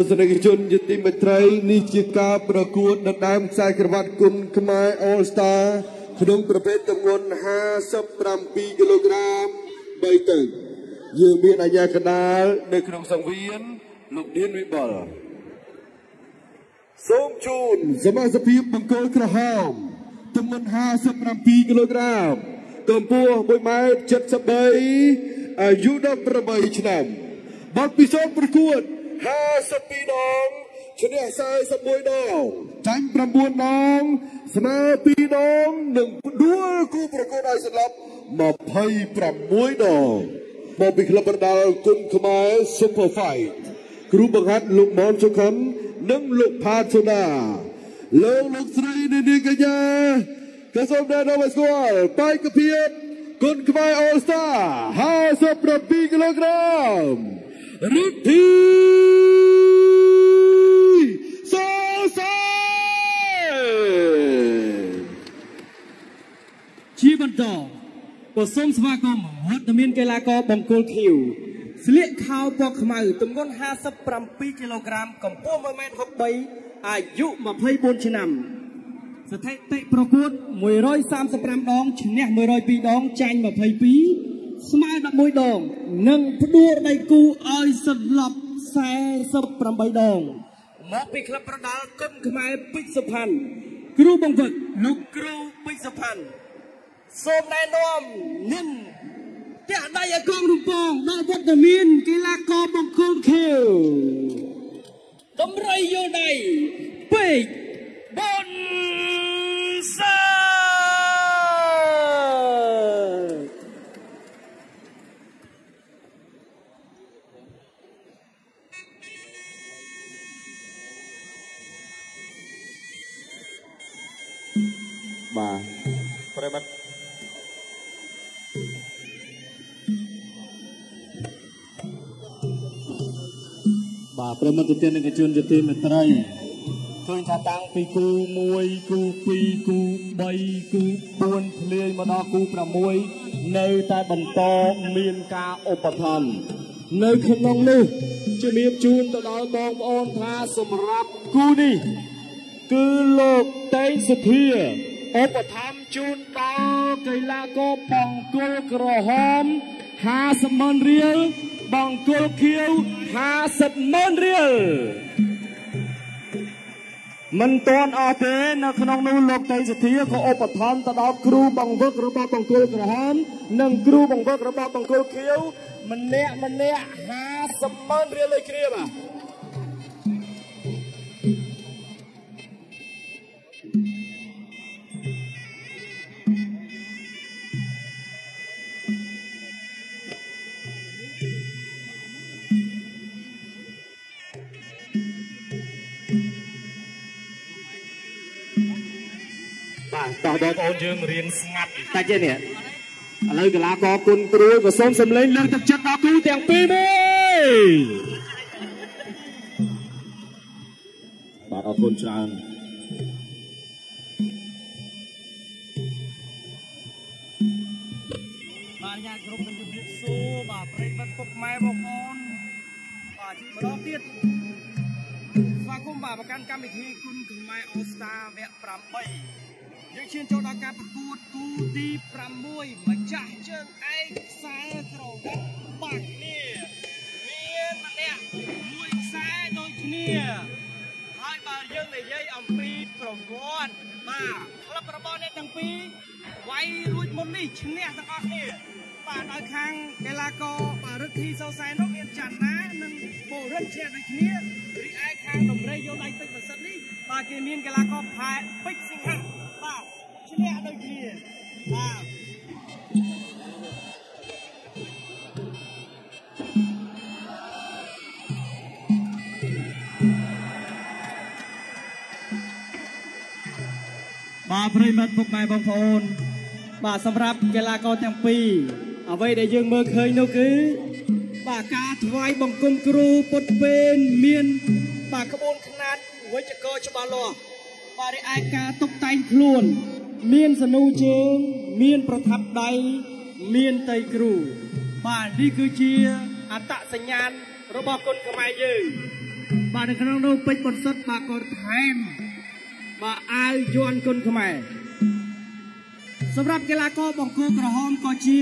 ទស្សនិកជនជាទីមេត្រីនេះជាការប្រកួតដណ្ដើមខ្សែក្រវ៉ាត់គុណខ្មែរ All Star ក្នុងប្រភេទទម្ងន់57គីឡូក្រាម3ទៅយើងមានអាជ្ញាកណ្ដាលនៅក្នុងសង្វៀនលោកឌៀនវិបុលសូមជូនសមាជិកភាពបង្គោលក្រហមទម្ងន់57គីឡូក្រាមកម្ពស់1ម៉ែត្រ73អាយុ18ឆ្នាំបទពិសោធន៍ប្រកួត 52ដងឈ្នះ41ដងចាញ់9ដងស្មើ2ដងនិងដួលគូប្រកួតឲ្យស្លាប់26ដងមកពីក្លឹបបណ្ដាលគុណខ្មែរ Super Fight គ្រូបង្ហាត់លោកម៉នសុខុននិងលោកផាតសូដាលោកលោកស្រីនាងកញ្ញាក៏សូមណែនាំឲ្យស្គាល់បែកភាពគុណខ្មែរ All Star 57គីឡូក្រាម រិទ្ធីសសជាបន្តក៏សូមស្វាគមន៍វត្តមានកីឡាករបង្គោលខៀវស្លៀកខោពណ៌ខ្មៅទម្ងន់57គីឡូក្រាមកម្ពស់1ម៉ែត្រ63អាយុ24ឆ្នាំស្ថិតិប្រកួត135ដងឈ្នះ102ដងចាញ់22 ស្មើ11ដង និងផ្ដួលដៃគូឲ្យសន្លប់48ដងមកពីក្លឹបប្រដាល់គុណខ្មែរពេជ្រសុផាន់គ្រូបង្វឹកលោកគ្រូពេជ្រសុផាន់សូមណែនាំនិនតាក់ដៃឲ្យកងរំពងដល់វត្តមានកីឡាករបង្គោលខៀវតម្រៃយល់ដៃពេកប បាទប្រិមត្តទស្សនិកជនជាទីមេត្រីឃើញថាតាំងពីគូ1គូ2គូ3គូ4ធ្លាយមកដល់គូ6នៅតែបន្តមានការឧបត្ថម្ភនៅក្នុងនោះជំរាបជូនទៅដល់បងប្អូនថាសម្រាប់គូនេះ គឺលោកតេងសុធាឧបត្ថម្ភជូនដល់កីឡាករបង្គោលក្រហម50ម៉ឺនរៀល បង្គោលខៀវ50ម៉ឺនរៀលមិនទាន់អស់ទេនៅក្នុងនោះលោកតេសុធាក៏ឧបត្ថម្ភទៅដល់គ្រូបង្វឹករបស់បង្គោលក្រហមនិងគ្រូបង្វឹករបស់បង្គោលខៀវម្នាក់ម្នាក់50ម៉ឺនរៀលដូចគ្នាបាទ បាទតោះបងប្អូនយើងរៀនស្ងាត់តិចទេនេះឥឡូវកីឡាករគុណគ្រូក៏សូមសម្លេងលើកទឹកចិត្តដល់គ្រូទាំងពីរមួយបាទអរគុណច្រើនបាទញ៉ាគ្រប់នឹងជម្រាបសួរបាទប្រិយមិត្តពុកម៉ែបងប្អូនបាទម្ដងទៀតស្វាគមន៍បាទប្រកាន់កម្មវិធីគុណខ្មែរអូស្តាវគ្គ8 យើងឈានចូលដល់ការប្រកួតគូទី6ម្ចាស់ជើងឯកខ្សែក្រវ៉ាត់បាក់គ្នាមានម្នាក់មួយខ្សែដូចគ្នាហើយបើយើងនិយាយអំពីប្រកួតបាទក្លឹបរបស់អ្នកទាំងពីរវាយរួចមុននេះឈ្នះទាំងអស់គ្នាបាទដោយខាងកីឡាករបាទរឹកធីសូសែននោះមានច័ន្ទណានិងបូរិនឈ្នះដូចគ្នារីឯខាងដំរីយកដៃទឹកប្រសិទ្ធនេះបាទគេមានកីឡាករផែពេជ្រសិង្ហៈបាទ ឈ្នះដូចគ្នាបាទបាទប្រិមត្តពុកម៉ែបងប្អូន បាទសម្រាប់កីឡាករទាំងពីរអ្វីដែលយើងមើលឃើញនោះគឺបាទការថ្វាយបង្គំគ្រូពុតពេនមាន បាទក្បួនខ្នាតវិជ្ជកច្បាស់លាស់បាទរីឯការតុបតែងខ្លួន មានសនូជើងមានប្រថាប់ដៃមានតៃគ្រូបាទនេះគឺជាអត្តសញ្ញាណរបស់គុណខ្មែរយើងបាទនៅក្នុងនោះពេជ្របន្សុទ្ធបាទក៏ថែមបាទអាវយន់គុណខ្មែរសម្រាប់កីឡាករបង្គោលក្រហមក៏ជា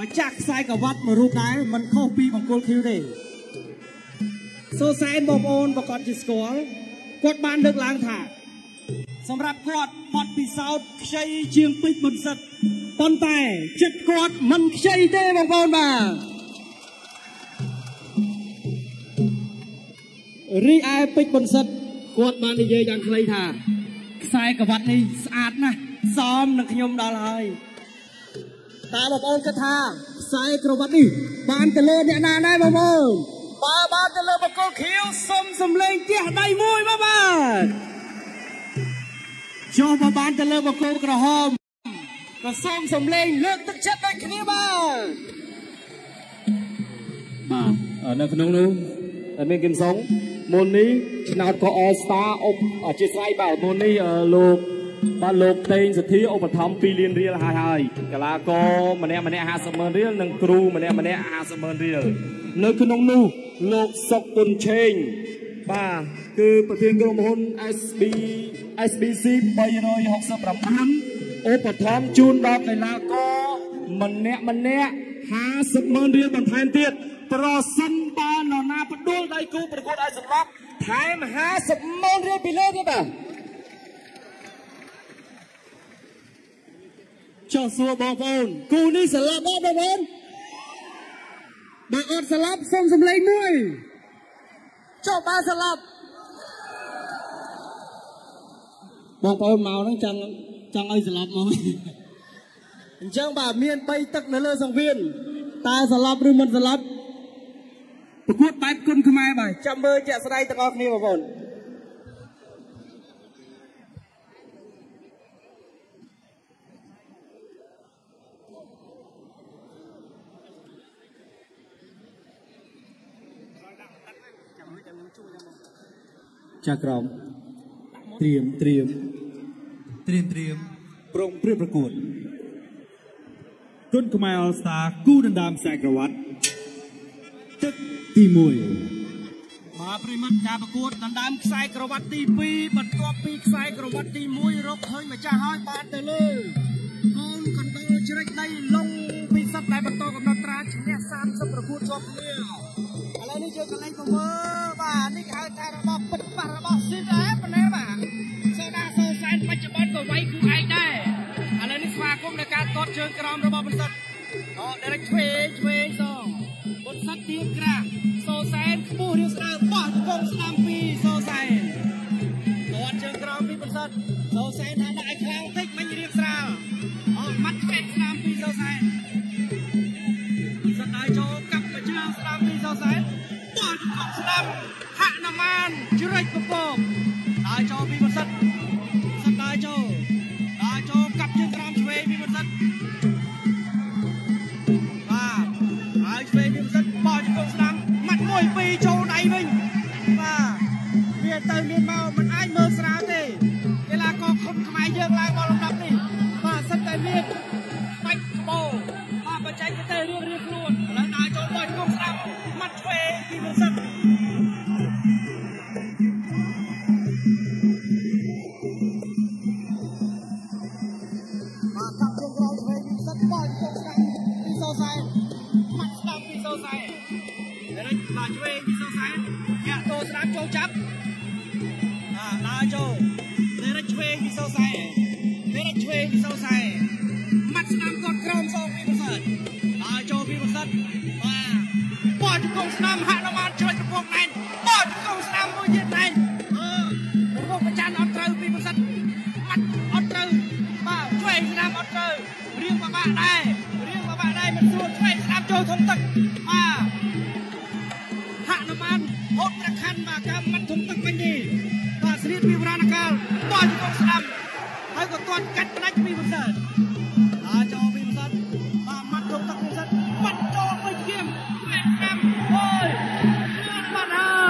ម្ចាស់ខ្សែក្រវ៉ាត់មួយរូបដែរមិនខុសពីបង្គោលឃីវទេសូសែនបងប្អូនប្រកាសជាស្គាល់គាត់បានលើកឡើងថា សម្រាប់គាត់បត់ពិសោធន៍ខ្ចីជាងពេជ្របន្សិទ្ធប៉ុន្តែចិត្តគាត់មិនខ្ចីទេបងប្អូនបាទរីឯពេជ្របន្សិទ្ធគាត់បាននិយាយយ៉ាងខ្លីថាខ្សែក្រវ៉ាត់នេះស្អាតណាស់សមនឹងខ្ញុំដល់ហើយតែបងប្អូនគិតថាខ្សែក្រវ៉ាត់នេះបានទៅលើអ្នកណាដែរបងប្អូនបើបានទៅលើបកុលខៀវសុំសំលេងទះដៃមួយបាទបាទ ចុះបើបានទៅលើបកុលក្រហមក៏សូមសំលេងលើកទឹកចិត្តដូចគ្នាបាទបាទនៅក្នុងនោះមានគិនសុងមុននេះឆ្នោតក៏ All Star អបអធិស្ឋានបាទមុននេះលោកបាទលោកតេងសធាឧបត្ថម្ភ2លានរៀលហើយហើយកីឡាករម្នាក់ម្នាក់50ម៉ឺនរៀលនិងគ្រូម្នាក់ម្នាក់50ម៉ឺនរៀលនៅក្នុងនោះលោកសុកគុនឆេងបាទគឺប្រធានក្រុមហ៊ុន SB SBC 369ឧបត្ថម្ភជូនដល់កីឡាករម្នាក់ម្នាក់50ម៉ឺនរៀលបន្ថែមទៀតប្រសិនបើនរណាផ្ដួលដៃគូប្រកួតឲ្យសន្លប់ថែម50ម៉ឺនរៀលពីលើទៀតបាទចុះសួរបងប្អូនគូនេះស្លាប់អត់បងប្អូនបើអត់ស្លាប់សូមសំឡេងមួយចុះបើស្លាប់ បងប្អូនមកហ្នឹងចង់ចង់ឲ្យស្លាប់មកអញ្ចឹងបាទមាន3ទឹកនៅលើសង្វៀនតើស្លាប់ឬមិនស្លាប់ប្រកួតបែបគុណខ្មែរបាទចាំមើលជាក់ស្ដែងទាំងអស់គ្នាបងប្អូនចាក្រមត្រៀមត្រៀម ត្រៀមត្រៀមប្រងព្រៀបប្រកួតគុណខ្មែរអលស្តាគូដណ្ដើមខ្សែក្រវ៉ាត់ទឹកទី1បាទប្រិមិត្តការប្រកួតដណ្ដើមខ្សែក្រវ៉ាត់ទី2បន្ទាប់ពីខ្សែក្រវ៉ាត់ទី1រកឃើញម្ចាស់ហើយបានទៅលើកូនកណ្ដោជ្រិចដៃលងពិសិដ្ឋដែលបន្តកំណត់ត្រាឈ្នះ30ប្រកួតជាប់គ្នាឥឡូវនេះយើងកន្លែងទៅមើលបាទនេះគេហៅថារបស់ពិតបាស ការតតជើងក្រោមរបស់បន្សិទ្ធអូដេរេកឆ្វេងឆ្វេងសងបន្សិទ្ធទៀងក្រាស់សូសែនខ្ពស់រៀងស្ដើបោះជង្គង់ស្ដាំពីសូសែនតតជើងក្រោមពីបន្សិទ្ធសូសែនថាដាក់ឲ្យខ្លាំងតិច ខុនខ្មែរយើងឡើងមក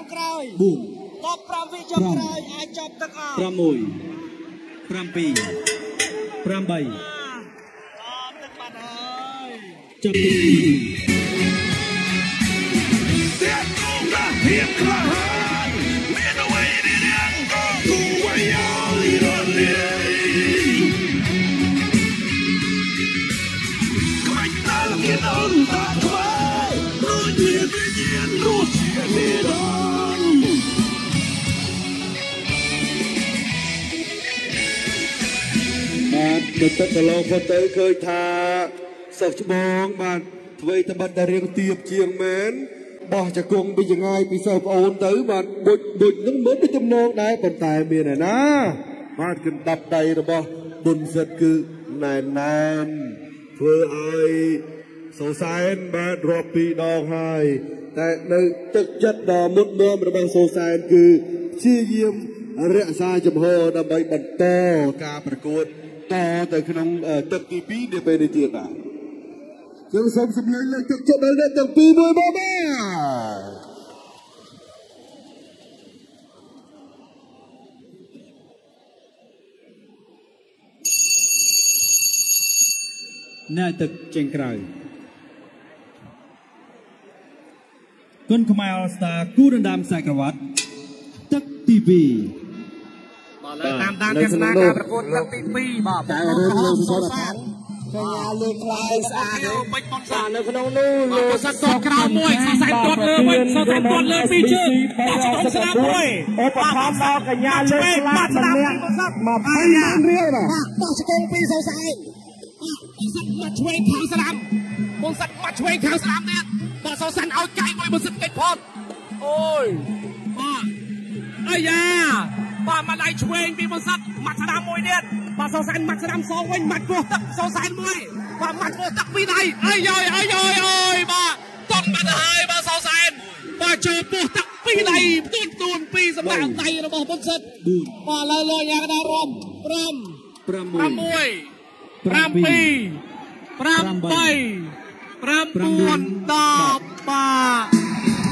ចុងក្រោយ4 15វិចុងក្រោយអាចចប់ទឹកអស់6 7 8អត់ទឹកបាត់ហើយចាប់ទី Tiết công đã thiệt là hơn ទនៅទឹកកន្លងផុតទៅឃើញថាសិស្សច្បងបាទអ្វីត្បិតតែរៀងទៀបជាងមែនបោះចង្គង់ពីចងាយពីសិស្សប្អូនទៅបាទបុចបុចនឹងមើលដូចទំនងដែរប៉ុន្តែមានឯណាបាទគិនដាប់ដៃរបស់បុណ្យសិទ្ធគឺណែនណែនធ្វើឲ្យសោសែនបាទរាប់ពីរដងហើយតែនៅទឹកចិត្តដ៏មុតមមរបស់សោសែនគឺព្យាយាម រក្សាចំហដើម្បីបន្តការប្រកួតតទៅក្នុងអឺទឹកទី2នាពេលនេះទៀតបាទយើងសូមសម្លេងលើកទឹកចិត្តដល់អ្នកទាំងពីរមួយមកបាទអ្នកទឹកចេញក្រៅគុនខ្មែរអស្តាគូរំដាមខ្សែក្រវ៉ាត់ទឹកទី2បាទលើ តាមដានទស្សនាការប្រកួតទឹកទី2បាទតែរឿងលើសរស័ក្តិកញ្ញាលើខ្លាយស្អាតទេពេជ្រប៉ុនសានៅក្នុងនោះលោកលោកសាត់គាត់ក្រៅមួយសរសៃគាត់លើវិញសរសៃគាត់លើពីរជើងបោះឆ្កងស្នាមមួយឧបត្ថម្ភដល់កញ្ញាលើខ្លាម្នាក់មកពីណានរៀលណាបាទបោះឆ្កងពីរសរសៃបាទសាត់មកឆ្វេងខាងស្នាមបងសាត់មកឆ្វេងខាងស្នាមទៀតបាទសរសៃឲ្យកាយមួយមិនសិតកិច្ចផុតអូយបាទអាយ៉ា បាទមកដៃឆ្វេងពីបងសាត់មកស្នាមមួយទៀតបាទសរសៃមកស្នាមសងវិញមកគ្រោះទឹកសរសៃមួយបាទមកគ្រោះទឹកពីរដៃអាយយអាយយអើយបាទតន់បាត់ហើយបាទសរសៃបាទចូលពោះទឹកពីរដៃផ្ទួនផ្ទួនពីសម្រាប់ដៃរបស់បងសិតបាទឡើយលោកយ៉ាងណារំ5 6 6 7 8 9 10បាទ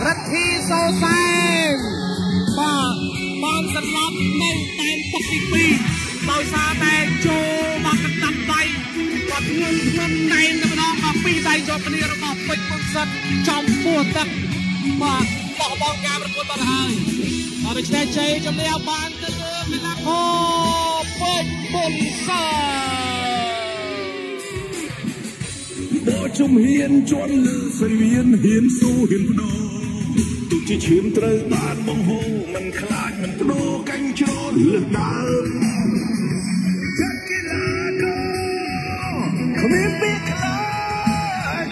រទ្ធីសោសែន បាទបានសន្លប់នៅតែនទឹកទី2ដោយសារតែចូលមកកណ្ដាប់ដៃគាត់ធ្ងន់ធ្ងន់តែនតែម្ដងមកពីរដៃជាប់គ្នារបស់ពេជ្រពុនសិតចំពោះទឹកបាទបោះបង់ការប្រកួតបាត់ហើយបាទដូច្នេះជ័យជំនះបានទៅលើកីឡាករពេជ្រពុនសិ ត Bộ chung hiên chọn lựa phải viên hiên su hiên đô Tụ chỉ chiếm trời ban bóng hô Mình khát mình đô canh trốn lực đá Chắc cái là cô Không biết biết là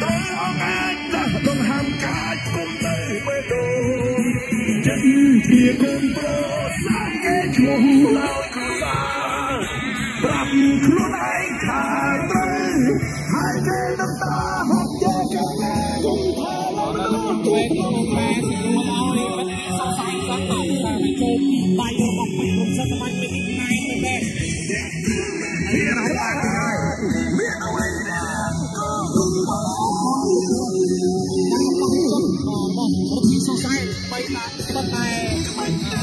Tôi ông anh ta đông ham cá cùng tay mê đồ Chân thì cùng tô Sáng nghe chuông lao cửa xa ប្រាប់ខ្លួន បីតាប៉ុន្តែ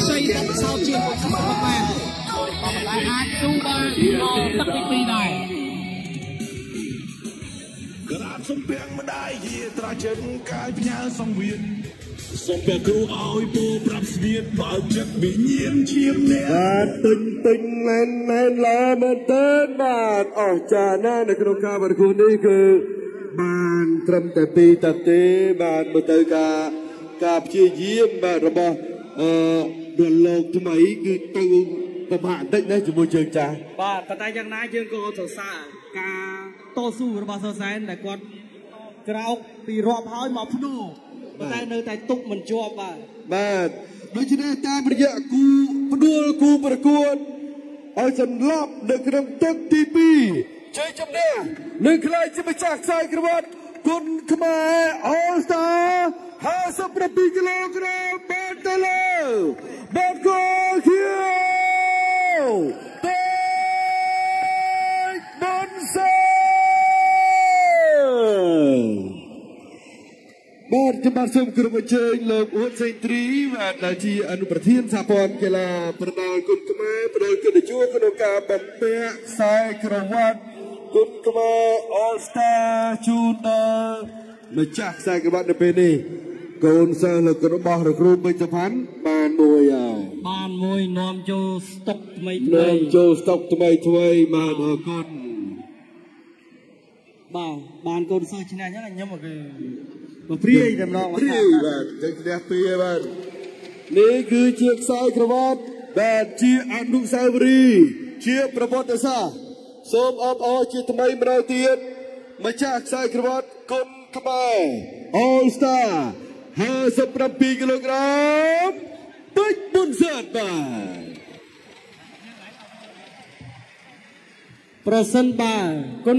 ជ័យដល់សោតជាងរបស់សម្បត្តិមែន lại hai chú ba tất cả đi này ក្រាបសំពាំងម្ដាយយាត្រាចិនកាយផ្ញើសង្វៀនសូមព្រះគ្រូឲ្យពូប្រាប់ស្នៀតបើកចិត្តវិញ្ញាណជាមអ្នកបាទពេញពេញណែនណែនល្អមែនទែនបាទអស្ចារ្យណាស់នៅក្នុងការប្រកួតនេះគឺបានត្រឹមតែពីរទឹកទេបាទមើលទៅការ ការព្យាយាមបាទរបស់អឺដល់លោកថ្មីគឺទៅប្រមាថបន្តិចណាជាមួយជើងចាស់បាទប៉ុន្តែយ៉ាងណាយើងក៏សរសើរការតស៊ូរបស់សរសែនដែលគាត់ក្រោកពីរាប់ហើយមកភ្នូប៉ុន្តែនៅតែទុកមិនជាប់បាទបាទដូច្នេះតាមរយៈគូផ្ដួលគូប្រកួតឲ្យសន្លប់នៅក្នុងទឹកទី2ជ័យជំនះនឹងខ្លាយជាម្ចាស់ខ្សែក្រវ៉ាត់គុណខ្មែរ All Star 57គីឡូក្រាមបានទៅលើបាត់គោខៀវពេជ្របុនសេបាទខ្ញុំបាទសូមគោរពអញ្ជើញលោកអ៊ុតសេងទ្រីបាទដែលជាអនុប្រធានសហព័ន្ធកីឡាប្រដាល់គុណខ្មែរផ្ដល់កិត្តិយសក្នុងការបំពាក់ខ្សែក្រវ៉ាត់គុណខ្មែរ All Star ជូនដល់ម្ចាស់ខ្សែក្រវ៉ាត់នៅពេលនេះ កូនសិស្សលោករបស់លោកគ្រូបេជ្ជផាន់បានមួយហើយបានមួយនាំចូលស្តុកថ្មីថ្មីនឹងចូលស្តុកថ្មីថ្មីបាទអរគុណបាទបានកូនសិស្សឈ្នះអញ្ចឹងខ្ញុំគឺមកព្រាយតែម្ដងព្រាយបាទចឹងឈ្នះពីរបាទនេះគឺជាខ្សែក្រវ៉ាត់បាទជាអនុស្សាវរីយ៍ជាប្រវត្តិសាស្ត្រសូមអបអរជាថ្មីម្ដងទៀតម្ចាស់ខ្សែក្រវ៉ាត់គុណខ្មែរ All Star 57គីឡូក្រាមពេជ្រប៊ុនសើតបាទប្រសិនបើគុណ